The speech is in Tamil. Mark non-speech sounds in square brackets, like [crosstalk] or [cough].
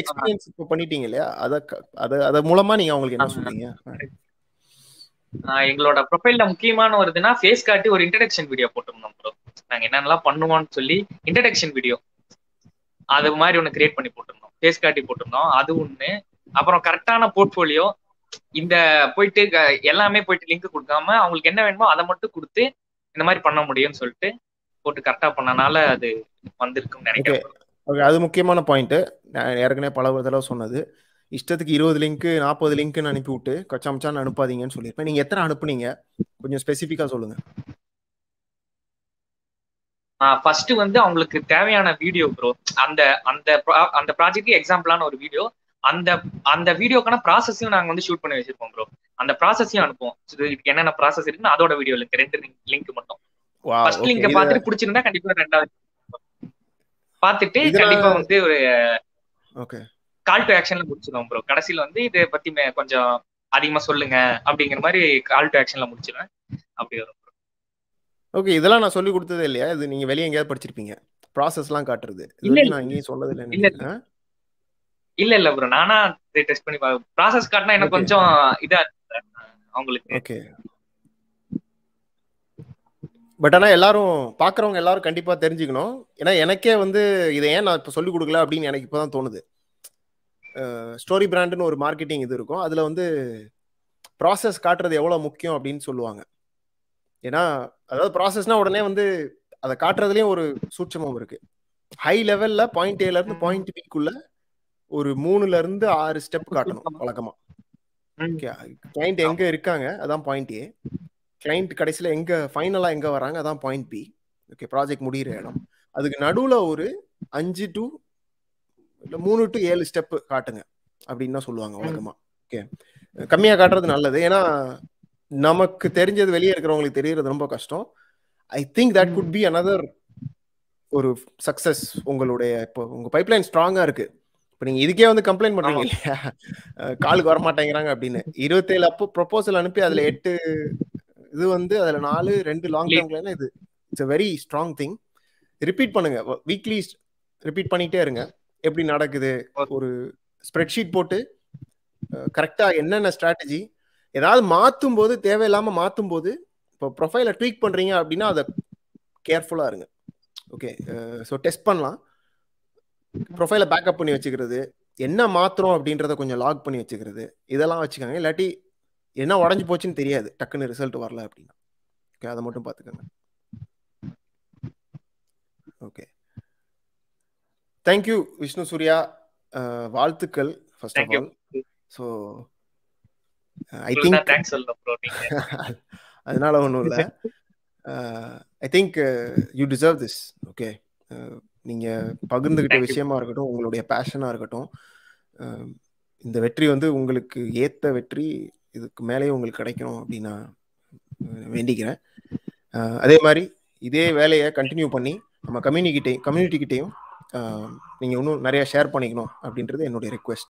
எக்ஸ்பீரியன்ஸ் இப்போ பண்ணிட்டீங்க இல்லையா அத அத அத மூலமா நீங்க அவங்களுக்கு என்ன சொல்றீங்க எங்களோட ப்ரொஃபைல்ல முக்கியமான வருதுன்னா ஃபேஸ் காட்டி ஒரு இன்ட்ரடக்ஷன் வீடியோ போட்டிருந்தோம் ப்ரோ நாங்க என்னென்னலாம் பண்ணுவோம்னு சொல்லி இன்ட்ரடக்ஷன் வீடியோ அது மாதிரி ஒன்று கிரியேட் பண்ணி போட்டிருந்தோம். ஃபேஸ் காட்டி போட்டிருந்தோம். அது ஒண்ணு. அப்புறம் கரெக்டான போர்ட்ஃபோலியோ இந்த போயிட்டு எல்லாமே போயிட்டு லிங்க் கொடுக்காம அவங்களுக்கு என்ன வேணுமோ அதை மட்டும் கொடுத்து இந்த மாதிரி பண்ண முடியும்னு சொல்லிட்டு போட்டு கரெக்டா பண்ணனால அது வந்திருக்குன்னு நினைக்கிறேன். ஓகே அது முக்கியமான பாயிண்ட் நான் ஏற்கனவே பல தடவை சொன்னது. இஷ்டத்துக்கு இருபது லிங்க் நாற்பது லிங்க்னு அனுப்பி விட்டு கச்சாமச்சான்னு அனுப்பாதீங்கன்னு சொல்லியிருப்பேன். நீங்க எத்தனை அனுப்புனீங்க? கொஞ்சம் ஸ்பெசிஃபிக்கா சொல்லுங்க. ஃபர்ஸ்ட் வந்து அவங்களுக்கு தேவையான வீடியோ ப்ரோ அந்த அந்த அந்த ப்ராஜெக்ட் எக்ஸாம்பிளான ஒரு வீடியோ அந்த அந்த வீடியோக்கான ப்ராசஸையும் நாங்க வந்து ஷூட் பண்ணி வச்சிருப்போம் ப்ரோ அந்த ப்ராசஸையும் அனுப்புவோம். இதுக்கு என்னென்ன ப்ராசஸ் இருக்குன்னு அதோட வீடியோ லிங்க் ரெண்டு லிங்க் மட்டும். ஃபர்ஸ்ட். லிங்க பார்த்துட்டு பிடிச்சிருந்தா கண்டிப்பா ரெண்டாவது பார்த்துட்டு கண்டிப்பா வந்து ஒரு ஓகே. கால் டு ஆக்ஷன்ல முடிச்சிடுவோம் ப்ரோ கடைசியில வந்து இதை பத்தி கொஞ்சம் அதிகமா சொல்லுங்க அப்படிங்கிற மாதிரி கால் டு ஆக்ஷன்ல முடிச்சிடுவேன். அப்படி வரும். ஓகே இதெல்லாம் நான் சொல்லி கொடுத்ததே இல்லையா? இது நீங்க வெளியே எங்கேயாவது படிச்சிருப்பீங்க. ப்ராசஸ்லாம் காட்டுறது. இல்ல, நான் எங்கேயும் சொன்னது இல்ல. இல்லை. இல்ல ப்ரோ நானா டெஸ்ட் பண்ணி ப்ராசஸ் காட்டினா எனக்கு. கொஞ்சம் இதா அவங்களுக்கு ஓகே. பட் ஆனா எல்லாரும் பாக்குறவங்க எல்லாரும் கண்டிப்பா தெரிஞ்சுக்கணும். ஏன்னா எனக்கே வந்து இதை ஏன் நான் இப்ப சொல்லி கொடுக்கல அப்படின்னு எனக்கு இப்பதான் தோணுது. ஸ்டோரி பிராண்டுன்னு ஒரு மார்க்கெட்டிங் இது இருக்கும். அதுல வந்து ப்ராசஸ் காட்டுறது எவ்வளவு முக்கியம் அப்படின்னு சொல்லுவாங்க. ஏன்னா அதாவது ப்ராசஸ்னா உடனே வந்து அதை காட்டுறதுலயும் ஒரு சூட்சமம் இருக்கு. ஹை லெவல்ல பாயிண்ட் ஏல இருந்து பாயிண்ட் பிக்குள்ள ஒரு மூணுல இருந்து ஆறு ஸ்டெப் காட்டணும் வழக்கமா. ம். கிளைண்ட் எங்க இருக்காங்க? அதான் பாயிண்ட் ஏ கிளைண்ட் கடைசியில எங்க ஃபைனலா எங்க வராங்க? அதான் பாயிண்ட் பி ஓகே ப்ராஜெக்ட் முடியிற இடம். அதுக்கு நடுவுல ஒரு அஞ்சு டு இல்ல மூணு டு ஏழு ஸ்டெப் காட்டுங்க அப்படின்னு தான் சொல்லுவாங்க வழக்கமா. ஓகே கம்மியா காட்டுறது நல்லது. ஏன்னா நமக்கு தெரிஞ்சது வெளியே இருக்கிறவங்களுக்கு தெரியறது ரொம்ப கஷ்டம். I think that could be another ஒரு சக்சஸ் உங்களுடைய இப்போ உங்க பைப்லைன் ஸ்ட்ராங்கா இருக்கு. இப்போ நீங்க இதுக்கே வந்து கம்ப்ளைண்ட் பண்றீங்க இல்லையா? காலுக்கு வர மாட்டேங்கிறாங்க அப்படின்னு. இருபத்தேழு அப்போ ப்ரொபோசல் அனுப்பி அதுல எட்டு இது வந்து அதுல நாலு [laughs] ரெண்டு லாங் டேர்ம்ல இது. It's very strong thing repeat பண்ணுங்க. வீக்லி ரிப்பீட் பண்ணிட்டே இருங்க. எப்படி நடக்குது? ஒரு ஸ்ப்ரெட்ஷீட் போட்டு கரெக்டா என்னென்ன ஸ்ட்ராட்டஜி ஏதாவது மாத்தும் போது தேவையில்லாம மாத்தும் போது இப்போ ப்ரொஃபைலை ட்வீக் பண்றீங்க அப்படின்னா அதை கேர்ஃபுல்லா இருங்க. ஓகே ஸோ டெஸ்ட் பண்ணலாம். ப்ரொஃபைலை பேக்கப் பண்ணி வச்சுக்கிறது. என்ன மாத்துறோம் அப்படின்றத கொஞ்சம் லாக் பண்ணி வச்சுக்கிறது. இதெல்லாம் வச்சுக்கோங்க. இல்லாட்டி என்ன உடஞ்சு போச்சுன்னு தெரியாது. டக்குன்னு ரிசல்ட் வரல அப்படின்னா. ஓகே அதை மட்டும் பார்த்துக்கோங்க. ஓகே தேங்க்யூ விஷ்ணு சூர்யா வாழ்த்துக்கள் first of. All so I think thanks அதனால ஒன்றும் இல்லை. I think you deserve this okay நீங்க பகிர்ந்துகிட்ட Thank you. விஷயமா இருக்கட்டும் உங்களுடைய பேஷனா இருக்கட்டும் இந்த வெற்றி வந்து உங்களுக்கு ஏத்த வெற்றி இதுக்கு மேலேயும் உங்களுக்கு கிடைக்கணும் அப்படின்னு நான் வேண்டிக்கிறேன். அதே மாதிரி இதே வேலையை கண்டினியூ பண்ணி நம்ம கம்யூனிகிட்டே கம்யூனிட்டிக்கிட்டேயும் நீங்கள் இன்னும் நிறையா ஷேர் பண்ணிக்கணும் அப்படின்றது என்னுடைய ரெக்வெஸ்ட்